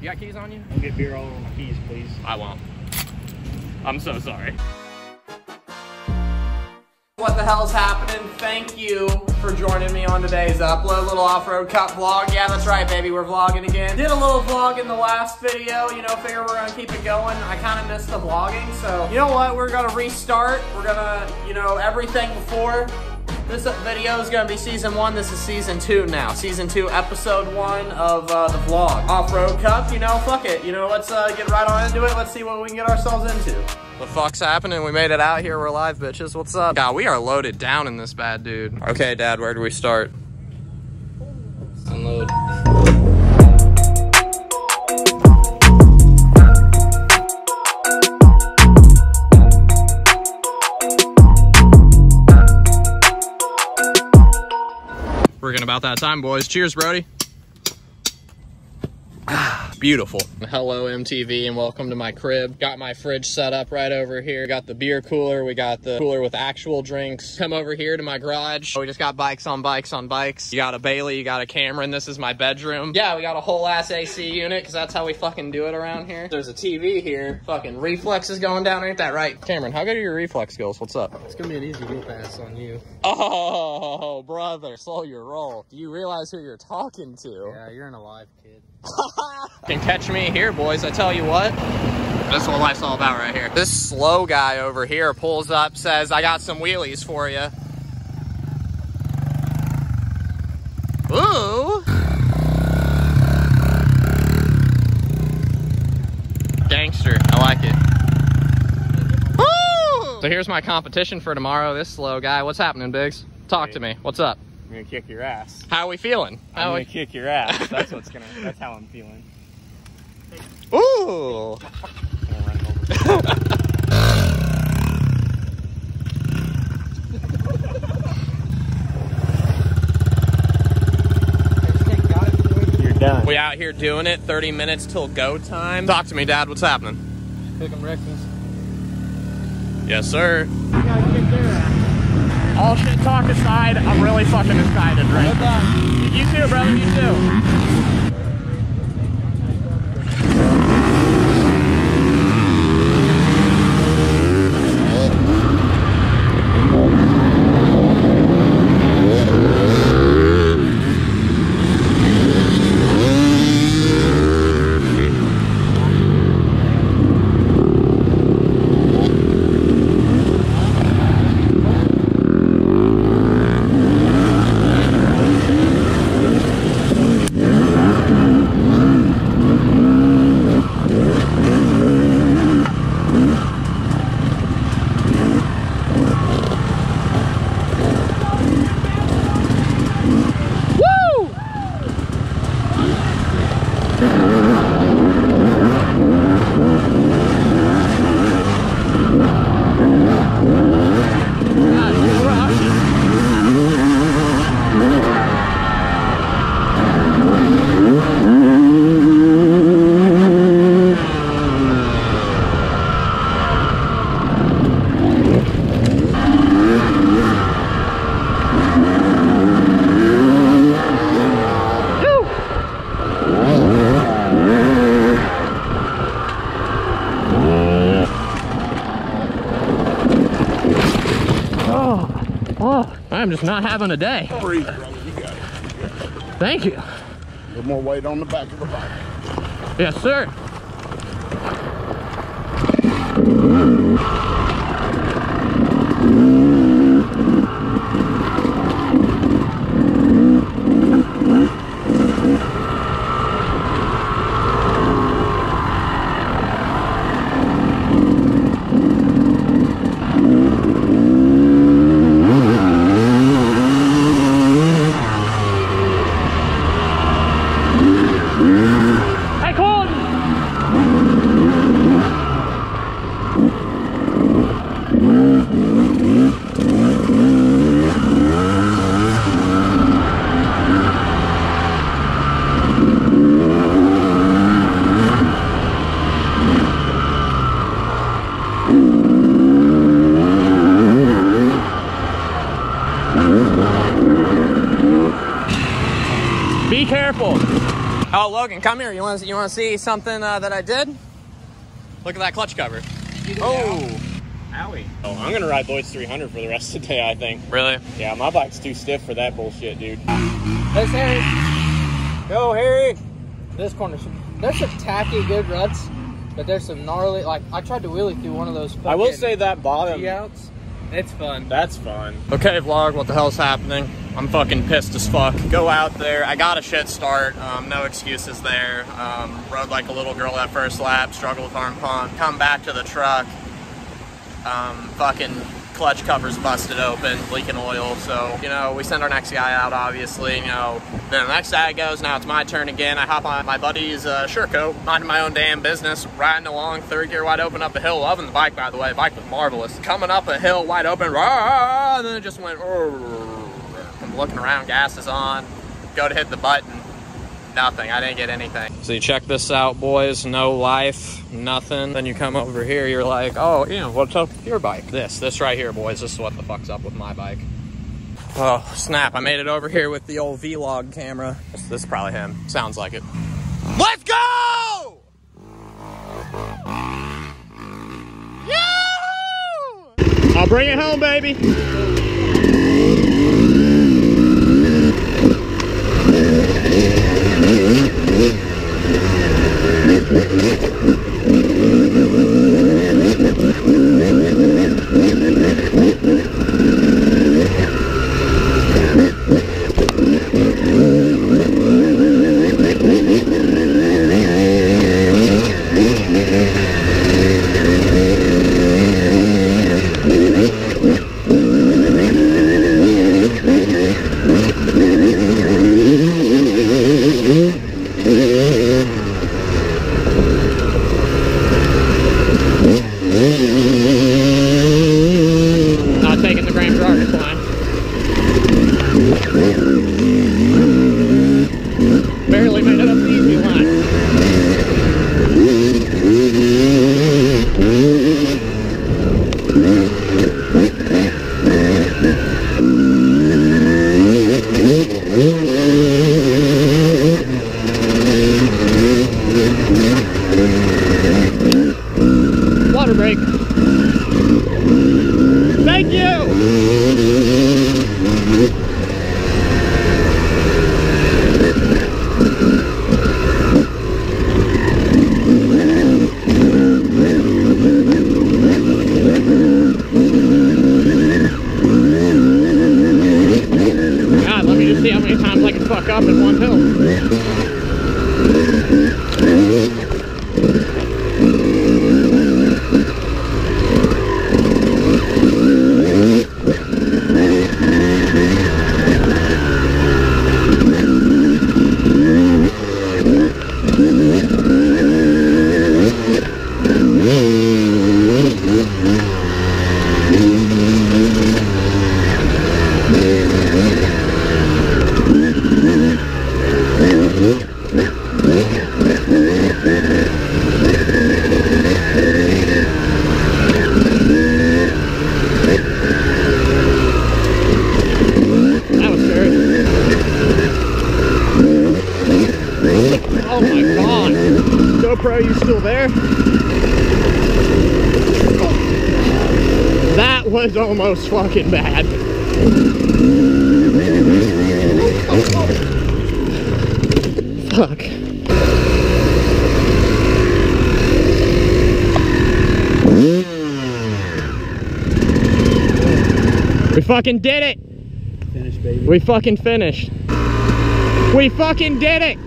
You got keys on you? Don't get beer all over my keys, please. I won't. I'm so sorry. What the hell's happening? Thank you for joining me on today's upload. Little off-road cup vlog. Yeah, that's right, baby. We're vlogging again. Did a little vlog in the last video. You know, figure we're gonna keep it going. I kind of missed the vlogging, so you know what? We're gonna restart. We're gonna, you know, everything before. This video is gonna be season one. This is season two now. Season two, episode one of uh, the vlog. Off-road cup. You know, fuck it. You know, let's uh, get right on into it. Let's see what we can get ourselves into. The fuck's happening? We made it out here. We're live, bitches. What's up? God, we are loaded down in this bad dude. Okay, Dad, where do we start? Unload. About that time, boys. Cheers, Brody. Beautiful. Hello MTV and welcome to my crib. Got my fridge set up right over here. Got the beer cooler. We got the cooler with actual drinks. Come over here to my garage. We just got bikes on bikes on bikes. You got a Bailey, you got a Cameron. This is my bedroom. Yeah, we got a whole ass AC unit because that's how we fucking do it around here. There's a TV here. Fucking reflex is going down. Ain't that right? Cameron, how good are your reflex skills? What's up? It's gonna be an easy wheel pass on you. Oh, brother, slow your roll. Do you realize who you're talking to? Yeah, you're an alive kid. Can catch me here, boys. I tell you what. That's what life's all about right here. This slow guy over here pulls up, says, I got some wheelies for you. Ooh. Gangster. I like it. Woo! So here's my competition for tomorrow. This slow guy. What's happening, Biggs? Talk to me. What's up? I'm gonna kick your ass. How are we feeling? I'm gonna we... kick your ass. That's what's gonna. That's how I'm feeling. Ooh. Gonna run over. You're done. We out here doing it, 30 minutes till go time. Talk to me, Dad. What's happening? Cooking breakfast. Yes, sir. You gotta kick their ass. All shit talk aside, I'm really fucking excited, right? You too, brother. You too. Woo! Oh, I'm just not having a day. Breathe, brother. You got it. Thank you. A little more weight on the back of the bike. Yes, sir. Be careful. Oh, Logan, come here. You want to you want to see something uh, that I did? Look at that clutch cover. Oh. Owie. Oh, I'm gonna ride Lloyd's 300 for the rest of the day, I think. Really? Yeah, my bike's too stiff for that bullshit, dude. That's Harry. Yo, Harry. This corner, there's some tacky good ruts, but there's some gnarly. Like I tried to wheelie through one of those. I will say that bottom. G-outs it's fun. that's fun. Okay, vlog, what the hell's happening? I'm fucking pissed as fuck. Go out there. I got a shit start. Um, no excuses there. Um, rode like a little girl that first lap, struggled with arm pump. Come back to the truck. Um, fucking clutch covers busted open, leaking oil. So, you know, we send our next guy out, obviously. You know, then the next guy goes. Now it's my turn again. I hop on my buddy's uh, Sherco, minding my own damn business, riding along, third gear wide open up a hill. Loving the bike, by the way. The bike was marvelous. Coming up a hill wide open, rah, and then it just went. I'm looking around, gas is on. Go to hit the button. Nothing. I didn't get anything. So you check this out, boys. No life, nothing. Then you come over here, you're like, oh, yeah, what's up with your bike? This, this right here, boys. This is what the fuck's up with my bike. Oh, snap. I made it over here with the old Vlog camera. This, this is probably him. Sounds like it. Let's go! Yoo! I'll bring it home, baby. Not taking the Grand Jarvis line. Barely made it up the easy line. Water break. Thank you. God, let me just see how many times I can fuck up in one hill. That was scary. Oh my god. GoPro, you still there? That was almost fucking bad. Fuck. We fucking did it! Finish, baby. We fucking finished. We fucking did it!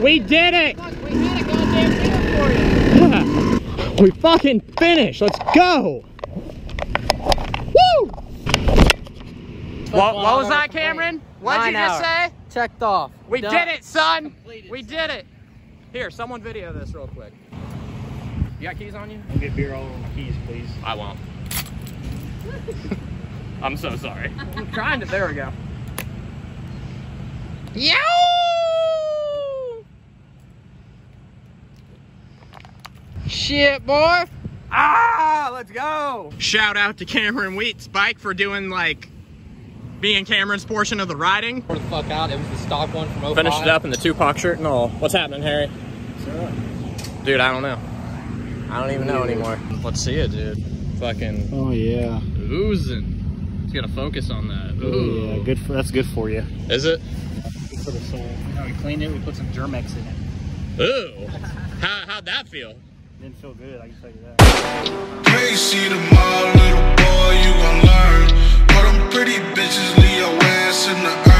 We did it! We had a goddamn for you. We fucking finished! Let's go! What, what was that, Cameron? What'd you just hours. say? Checked off. We Done. did it, son! Completed. We did it! Here, someone video this real quick. You got keys on you? Don't get beer all over my keys, please. I won't. I'm so sorry. I'm trying to. There we go. Yo! Shit, boy. Ah, let's go! Shout out to Cameron Wheat's bike for doing like being Cameron's portion of the riding. Where the fuck out? It was the stock one from 05. Finished it oh up in the Tupac shirt and all. What's happening, Harry? Dude, I don't know. I don't even know anymore. Let's see it, dude. Fucking Oh yeah. oozing. Just gotta focus on that. Oh, Ooh. yeah, good for that's good for you. Is it? Good for the soul. You know, we cleaned it. We put some Germ-X in it. Ooh. How, how'd that feel? Didn't feel good. I can tell you that. Can't see the them pretty bitches leave your ass in the earth.